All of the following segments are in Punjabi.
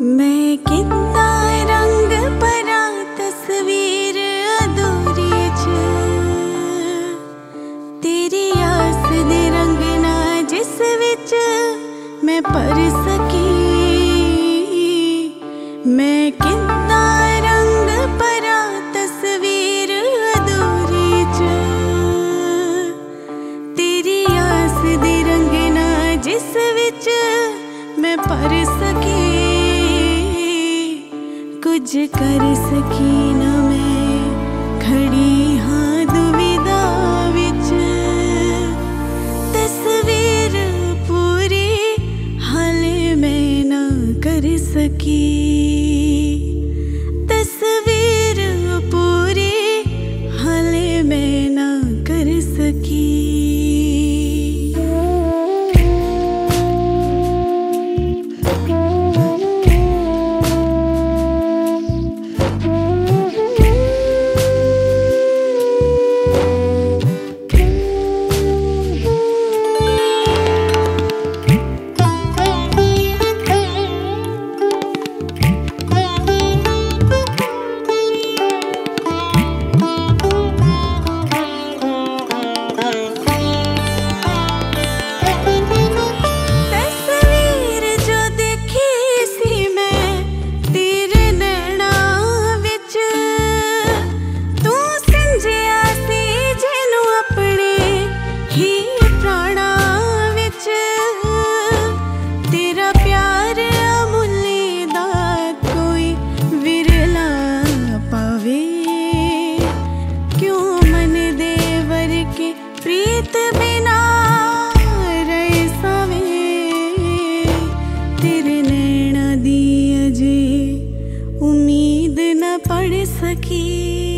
ਮੈਂ ਕਿੰਨਾ ਰੰਗ ਭਰਾ ਤਸਵੀਰ ਅਧੂਰੀ ਚ ਤੇਰੀ ਆਸ ਦੇ ਰੰਗ ਨਾ ਜਿਸ ਵਿੱਚ ਮੈਂ ਭਰ ਸਕੀ ਮੈਂ ਕਿੰਨਾ ਰੰਗ ਭਰਾ ਤਸਵੀਰ ਅਧੂਰੀ ਚ ਤੇਰੀ ਆਸ ਦੇ ਰੰਗ ਨਾ ਜਿਸ ਵਿੱਚ ਮੈਂ ਭਰ ਸਕੀ ਕੁਝ ਕਰ ਸਕੀ ਨਾ ਉਮੀਦ ਨਾ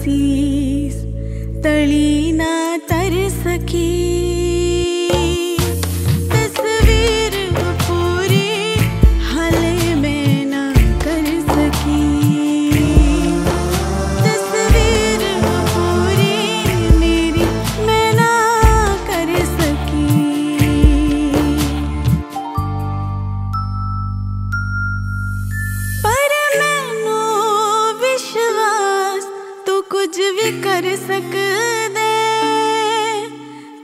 तरसीस तली ना तर सकी ਕਰ ਸਕਦੇ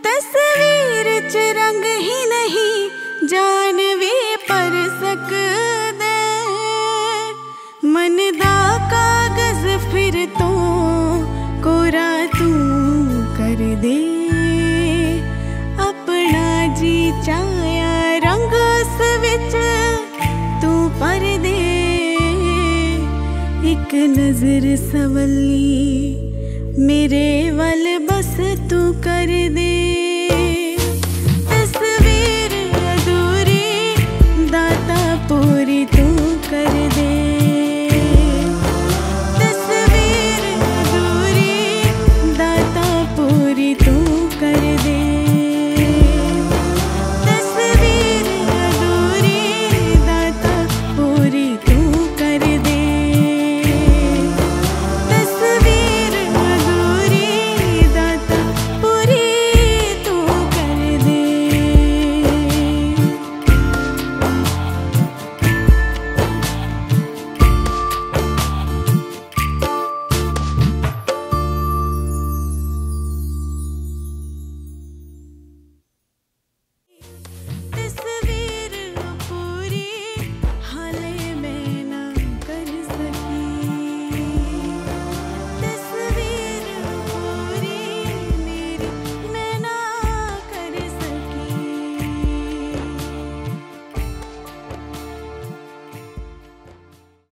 ਤਸਵੀਰ 'ਚ ਰੰਗ ਹੀ ਨਹੀਂ, ਜਾਨ ਵੀ ਪਰ ਸਕਦੇ ਮਨ ਦਾ ਕਾਗਜ਼ ਫਿਰ ਤੋਂ ਕੋਰਾ ਤੂੰ ਕਰ ਦੇ। ਆਪਣਾ ਜੀ ਚਾਇਆ ਰੰਗ ਉਸ ਵਿੱਚ ਤੂੰ ਪਰ ਦੇ। ਇੱਕ ਨਜ਼ਰ ਸਵਲੀ मेरे वल बस तू कर दे। तस्वीर अधूरी, दाता पूरी तू कर दे। तस्वीर अधूरी, दाता पूरी तू कर दे।